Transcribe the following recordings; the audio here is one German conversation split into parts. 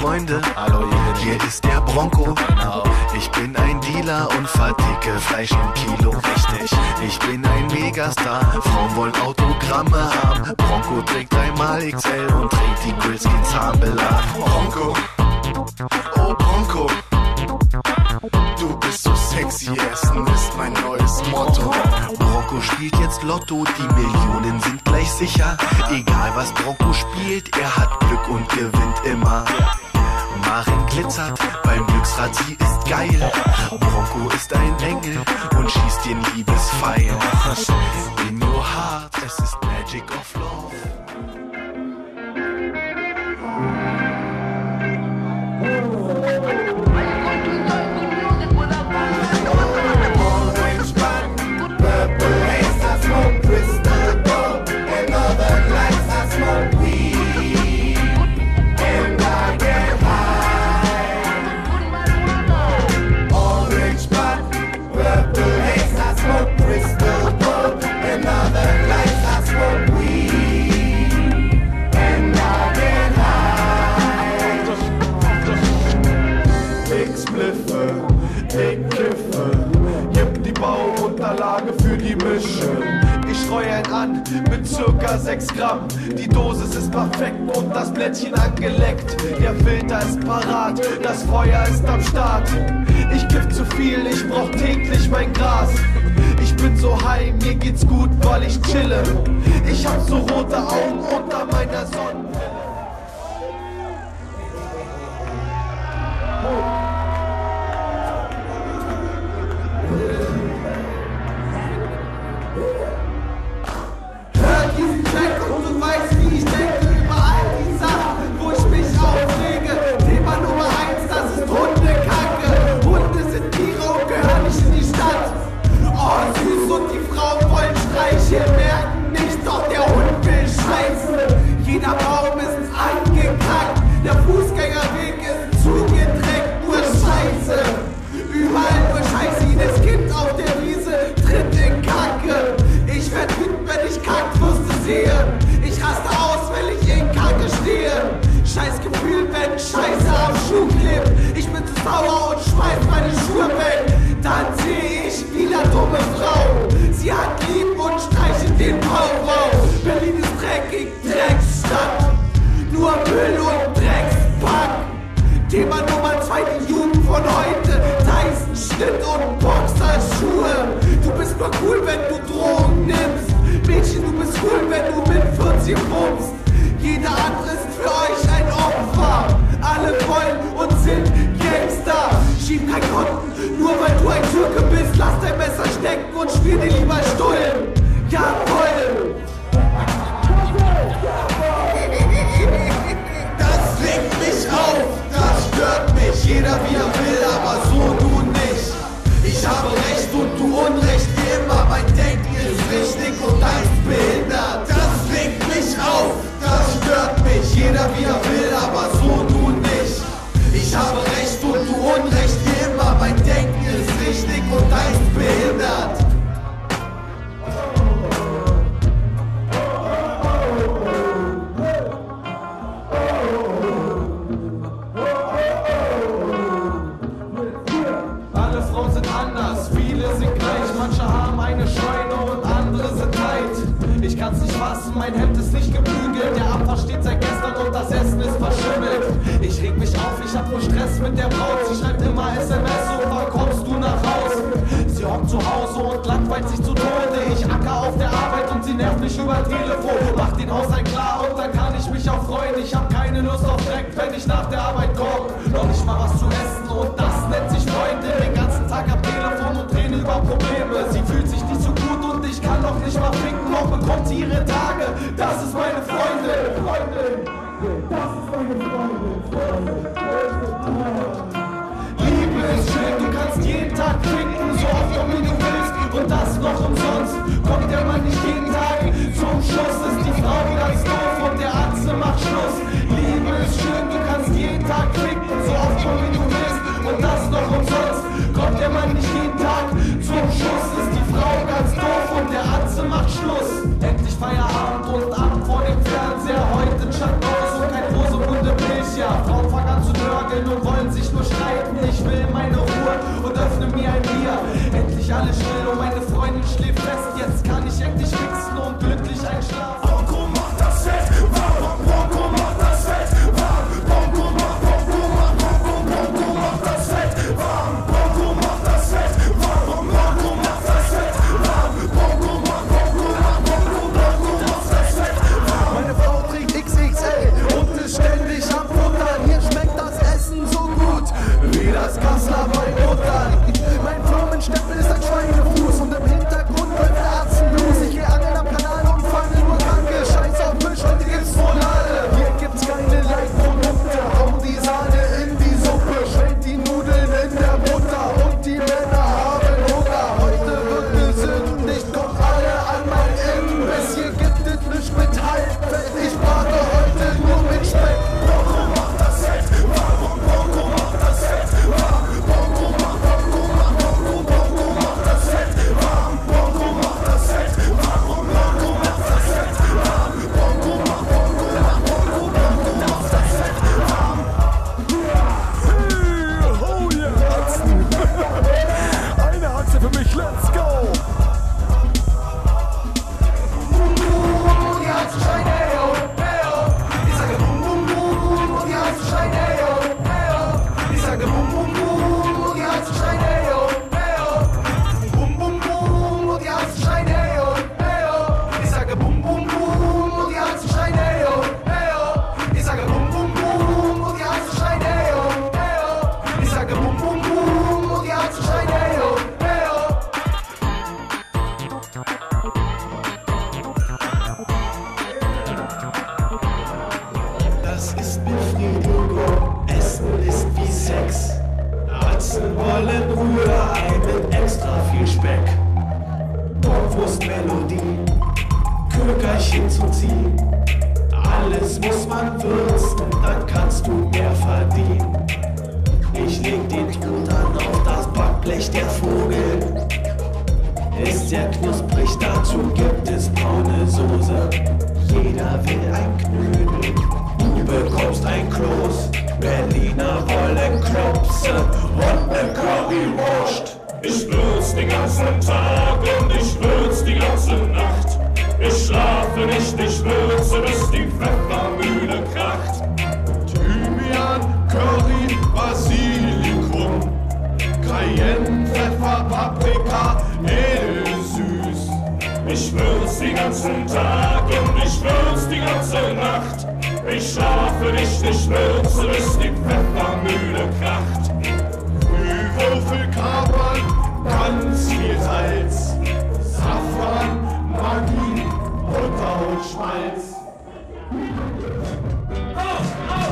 Freunde. Hallo, hier ist der Bronco. Ich bin ein Dealer und verticke Fleisch im Kilo. Richtig. Ich bin ein Megastar. Frauen wollen Autogramme haben. Bronco trägt einmal XL und trägt die Grillskin Zahnbelag. Bronco. Oh, Bronco. Du bist so sexy, Essen ist mein neues Motto. Bronco spielt jetzt Lotto, die Millionen sind gleich sicher. Egal was Bronco spielt, er hat Glück und gewinnt immer. Marin glitzert beim Glücksrad, sie ist geil. Bronco ist ein Engel und schießt den Liebespfeil. In your heart, es ist Magic of Love. Orange an mit circa 6 Gramm. Die Dosis ist perfekt und das Blättchen angeleckt. Der Filter ist parat, das Feuer ist am Start. Ich kiff zu viel, ich brauch täglich mein Gras. Ich bin so high, mir geht's gut, weil ich chille. Ich hab so rote Augen unter meiner Sonnenbrille. Thema Nummer zwei, die Jugend von heute. Tyson, Schnitt und Boxerschuhe. Du bist nur cool, wenn du Drogen nimmst. Mädchen, du bist cool, wenn du mit 14 bummst. Jeder andere ist für euch ein Opfer. Alle wollen und sind Gangster. Schieb kein Kunden, nur weil du ein Türke bist. Lass dein Messer stecken und spiel dir lieber Stullen. Jawohl! Das stört mich. Jeder wie er will, aber so du nicht. Ich habe Recht und du Unrecht ich hab nur Stress mit der Braut. Sie schreibt immer SMS und wann kommst du nach Haus? Sie hockt zu Hause und langweilt sich zu Tode. Ich acker auf der Arbeit und sie nervt mich über Telefon. Mach den Haushalt klar und dann kann ich mich auch freuen. Ich hab keine Lust auf Dreck, wenn ich nach der Arbeit komm. Noch nicht mal was zu essen und das nennt sich Freunde. Den ganzen Tag am Telefon und reden über Probleme. Sie fühlt sich nicht so gut und ich kann doch nicht mal ficken. Noch bekommt sie ihre Tage. nur ich will meine Ruhe und öffne mir ein Bier. Endlich alles still Rollenrührei mit extra viel Speck. Bockwurstmelodie, Kökerchen zu ziehen. Alles muss man würzen, dann kannst du mehr verdienen. Ich leg den Truthahn auf das Backblech der Vogel. Ist sehr knusprig, dazu gibt es braune Soße. Jeder will ein Knödel, du bekommst ein Kloß. Berliner wollen Rollenklopse Currywurst. Ich blöd's den ganzen Tag und ich blöd's die ganze Nacht. Ich schlafe nicht, ich würze, bis die Pfeffermühle kracht. Thymian, Curry, Basilikum, Cayenne, Pfeffer, Paprika, edelsüß. Ich würz den ganzen Tag und ich würz die ganze Nacht. Ich schlafe nicht, ich würze, bis die Pfeffermühle kracht. ganz viel Salz, Safran, Maggi, Butter und Schmalz. Auf, auf!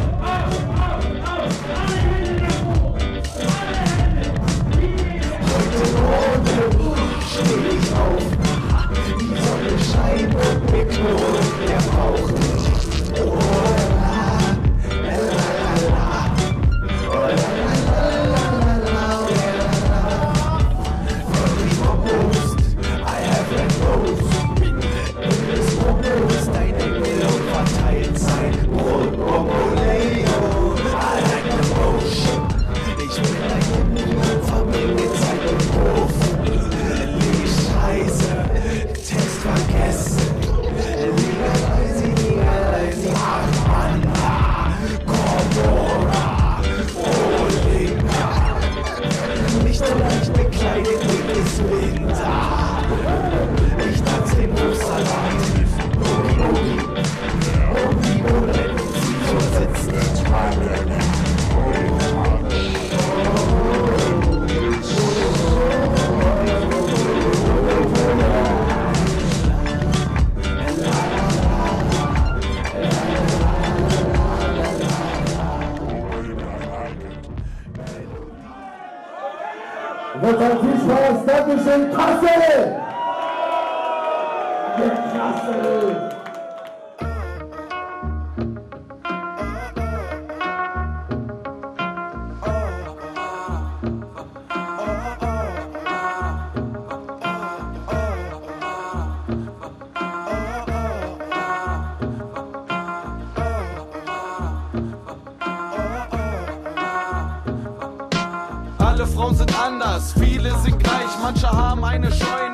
Wird ein viel Spaß. Dankeschön, Kassel! Ja, Kassel! Frauen sind an Manche haben eine Scheune